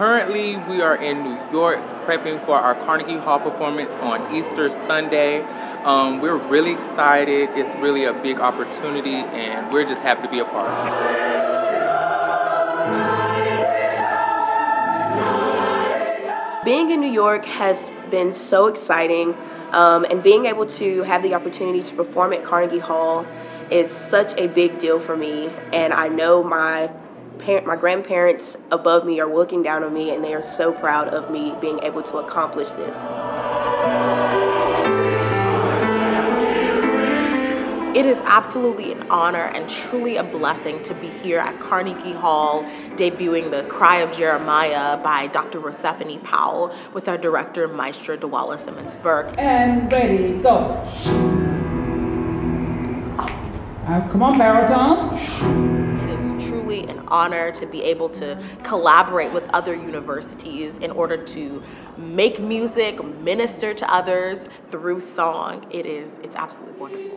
currently, we are in New York prepping for our Carnegie Hall performance on Easter Sunday. Um, we're really excited. It's really a big opportunity, and we're just happy to be a part. Of it. being in New York has been so exciting, um, and being able to have the opportunity to perform at Carnegie Hall is such a big deal for me. And I know my parent, my grandparents above me are looking down on me and they are so proud of me being able to accomplish this. It is absolutely an honor and truly a blessing to be here at Carnegie Hall debuting The Cry of Jeremiah by Dr. Rosephanye Powell with our director, Maestra D'Walla Simmons Burke. And ready, go. Uh, come on, baritones truly an honor to be able to collaborate with other universities in order to make music, minister to others through song. It is, it's absolutely wonderful.